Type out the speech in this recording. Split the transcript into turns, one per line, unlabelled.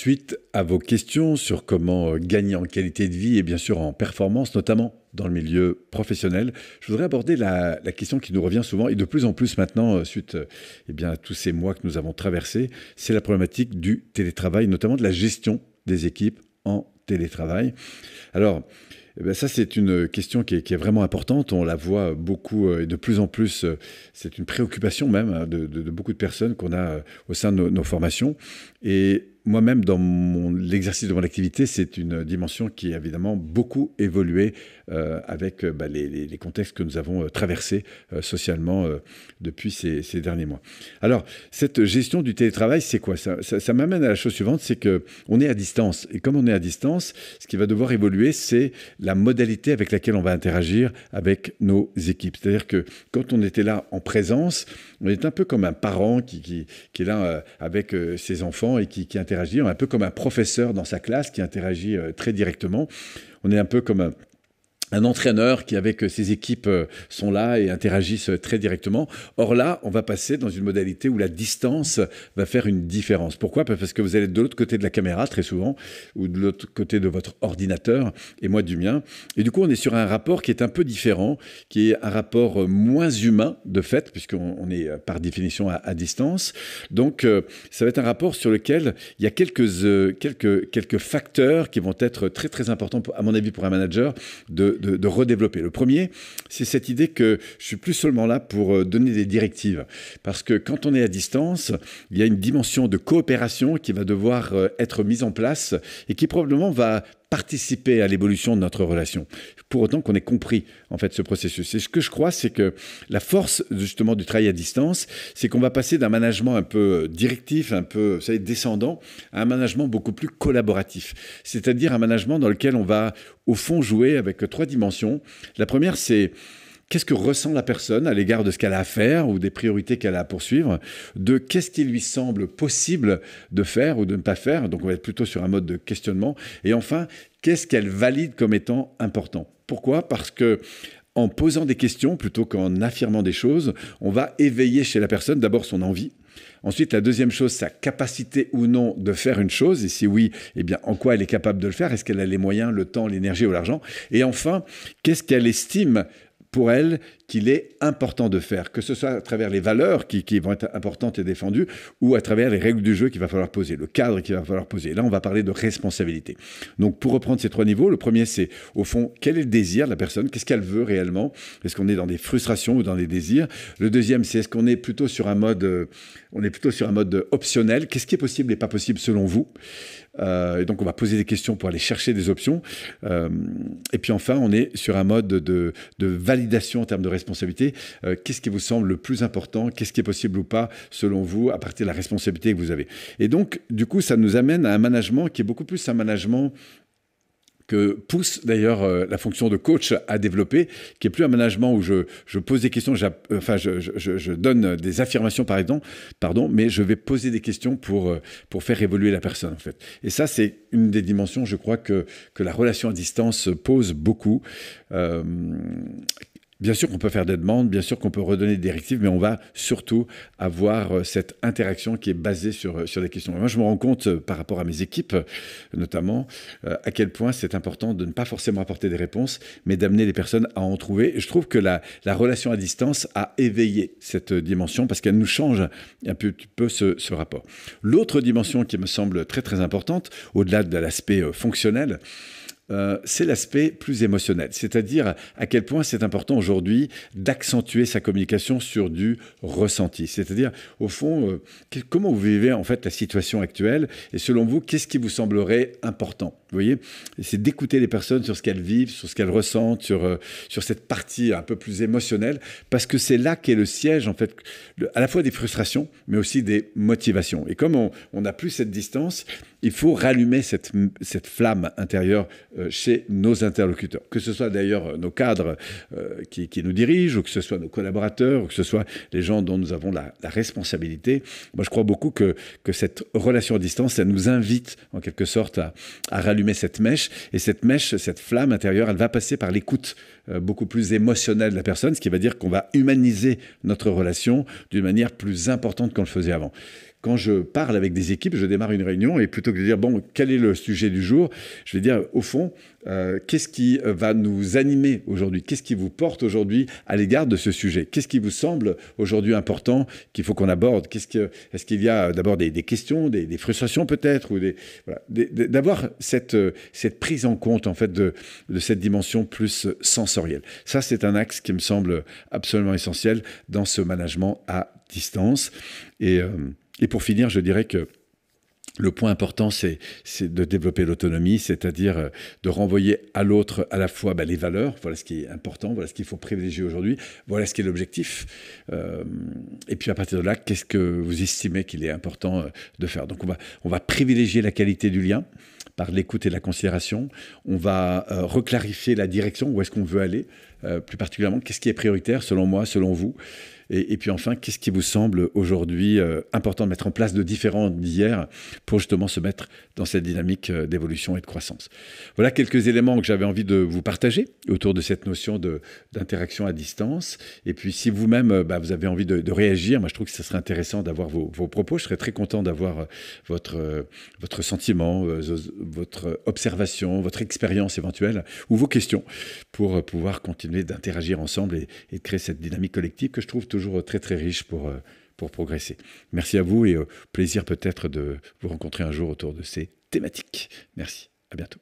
Suite à vos questions sur comment gagner en qualité de vie et bien sûr en performance, notamment dans le milieu professionnel, je voudrais aborder la, question qui nous revient souvent et de plus en plus maintenant, euh, suite eh bien, à tous ces mois que nous avons traversés, c'est la problématique du télétravail, notamment de la gestion des équipes en télétravail. Alors, eh ça, c'est une question qui est, vraiment importante. On la voit beaucoup euh, et de plus en plus. Euh, c'est une préoccupation même hein, de, beaucoup de personnes qu'on a au sein de nos, nos formations. Et moi-même, dans l'exercice de mon activité, c'est une dimension qui a évidemment beaucoup évolué euh, avec euh, bah, les, contextes que nous avons euh, traversés socialement depuis ces, derniers mois. Alors, cette gestion du télétravail, c'est quoi? Ça, ça, m'amène à la chose suivante, c'est que on est à distance. Et comme on est à distance, ce qui va devoir évoluer, c'est la modalité avec laquelle on va interagir avec nos équipes. C'est-à-dire que quand on était là en présence, on est un peu comme un parent qui, qui, qui est là avec ses enfants et qui, qui interagit, un peu comme un professeur dans sa classe qui interagit très directement. On est un peu comme un un entraîneur qui, avec ses équipes, euh, sont là et interagissent euh, très directement. Or là, on va passer dans une modalité où la distance va faire une différence. Pourquoi? Parce que vous allez de l'autre côté de la caméra, très souvent, ou de l'autre côté de votre ordinateur, et moi du mien. Et du coup, on est sur un rapport qui est un peu différent, qui est un rapport euh, moins humain, de fait, puisqu'on est par définition à, distance. Donc, ça va être un rapport sur lequel il y a quelques, quelques, quelques facteurs qui vont être très, très importants, à mon avis, pour un manager, de de, redévelopper. Le premier, c'est cette idée que je suis plus seulement là pour euh, donner des directives. Parce que quand on est à distance, il y a une dimension de coopération qui va devoir euh, être mise en place et qui probablement va participer à l'évolution de notre relation. Pour autant qu'on ait compris en fait ce processus. Et ce que je crois, c'est que la force justement du travail à distance, c'est qu'on va passer d'un management un peu directif, un peu vous descendant, à un management beaucoup plus collaboratif. C'est-à-dire un management dans lequel on va au fond jouer avec trois dimensions. La première, c'est Qu'est-ce que ressent la personne à l'égard de ce qu'elle a à faire ou des priorités qu'elle a à poursuivre? De qu'est-ce qui lui semble possible de faire ou de ne pas faire? Donc on va être plutôt sur un mode de questionnement. Et enfin, qu'est-ce qu'elle valide comme étant important? Pourquoi? Parce que en posant des questions plutôt qu'en affirmant des choses, on va éveiller chez la personne d'abord son envie, Ensuite, la deuxième chose, sa capacité ou non de faire une chose. Et si oui, eh bien, en quoi elle est capable de le faire? Est-ce qu'elle a les moyens, le temps, l'énergie ou l'argent? Et enfin, qu'est-ce qu'elle estime pour elle qu'il est important de faire, que ce soit à travers les valeurs qui, vont être importantes et défendues, ou à travers les règles du jeu qu'il va falloir poser, le cadre qu'il va falloir poser. là, on va parler de responsabilité. Donc, pour reprendre ces trois niveaux, le premier, c'est au fond, quel est le désir de la personne? Qu'est-ce qu'elle veut réellement? Est-ce qu'on est dans des frustrations ou dans des désirs? Le deuxième, c'est est-ce qu'on est plutôt sur un mode, euh, on est plutôt sur un mode optionnel? Qu'est-ce qui est possible et pas possible selon vous? Et donc, on va poser des questions pour aller chercher des options. Euh, et puis enfin, on est sur un mode de, validation en termes de responsabilité. Euh, qu'est-ce qui vous semble le plus important? Qu'est-ce qui est possible ou pas, selon vous, à partir de la responsabilité que vous avez? Et donc, du coup, ça nous amène à un management qui est beaucoup plus un management pousse d'ailleurs euh, la fonction de coach à développer, qui est plus un management où je, pose des questions, enfin je, donne des affirmations par exemple, pardon, mais je vais poser des questions pour, euh, pour faire évoluer la personne en fait. Et ça c'est une des dimensions, je crois que, la relation à distance pose beaucoup. Euh, Bien sûr qu'on peut faire des demandes, bien sûr qu'on peut redonner des directives, mais on va surtout avoir euh, cette interaction qui est basée sur, euh, sur des questions. moi, je me rends compte euh, par rapport à mes équipes, notamment, à quel point c'est important de ne pas forcément apporter des réponses, mais d'amener les personnes à en trouver. Je trouve que la, la relation à distance a éveillé cette dimension parce qu'elle nous change un petit peu ce rapport. L'autre dimension qui me semble très très importante, au-delà de l'aspect fonctionnel, euh, c'est l'aspect plus émotionnel, c'est-à-dire à quel point c'est important aujourd'hui d'accentuer sa communication sur du ressenti, c'est-à-dire au fond euh, comment vous vivez en fait la situation actuelle et selon vous qu'est-ce qui vous semblerait important? Vous voyez, c'est d'écouter les personnes sur ce qu'elles vivent, sur ce qu'elles ressentent, sur euh, sur cette partie un peu plus émotionnelle, parce que c'est là qu'est le siège en fait, à la fois des frustrations, mais aussi des motivations. Et comme on n'a plus cette distance, il faut rallumer cette, flamme intérieure euh, chez nos interlocuteurs, que ce soit d'ailleurs euh, nos cadres euh, qui, nous dirigent, ou que ce soit nos collaborateurs, ou que ce soit les gens dont nous avons la, responsabilité. Moi, je crois beaucoup que, cette relation à distance, ça nous invite en quelque sorte à, à rallumer cette mèche, et cette mèche, cette flamme intérieure, elle va passer par l'écoute beaucoup plus émotionnelle de la personne, ce qui va dire qu'on va humaniser notre relation d'une manière plus importante qu'on le faisait avant. Quand je parle avec des équipes, je démarre une réunion et plutôt que de dire, bon, quel est le sujet du jour, je vais dire, au fond, euh, qu'est-ce qui va nous animer aujourd'hui? Qu'est-ce qui vous porte aujourd'hui à l'égard de ce sujet? Qu'est-ce qui vous semble aujourd'hui important qu'il faut qu'on aborde? Qu'est-ce que, Est-ce qu'il y a d'abord des, questions, des, frustrations peut-être, ou d'avoir cette, cette prise en compte en fait de, cette dimension plus sensorielle. Ça, c'est un axe qui me semble absolument essentiel dans ce management à distance. Et, euh, et pour finir, je dirais que le point important, c'est de développer l'autonomie, c'est-à-dire euh, de renvoyer à l'autre à la fois bah, les valeurs, voilà ce qui est important, voilà ce qu'il faut privilégier aujourd'hui, voilà ce qui est l'objectif. Euh, et puis à partir de là, qu'est-ce que vous estimez qu'il est important euh, de faire? Donc on va, on va privilégier la qualité du lien par l'écoute et la considération. On va reclarifier la direction, où est-ce qu'on veut aller, plus particulièrement, qu'est-ce qui est prioritaire selon moi, selon vous? Et, puis enfin, qu'est-ce qui vous semble aujourd'hui euh, important de mettre en place de différents d'hier pour justement se mettre dans cette dynamique euh, d'évolution et de croissance? Voilà quelques éléments que j'avais envie de vous partager autour de cette notion d'interaction à distance. Et puis si vous-même, euh, bah, vous avez envie de, réagir, moi je trouve que ce serait intéressant d'avoir vos, propos. Je serais très content d'avoir votre, votre sentiment, votre observation, votre expérience éventuelle ou vos questions pour pouvoir continuer d'interagir ensemble et, et de créer cette dynamique collective que je trouve toujours toujours très très riche pour, euh, pour progresser. Merci à vous et au plaisir peut-être de vous rencontrer un jour autour de ces thématiques. Merci, à bientôt.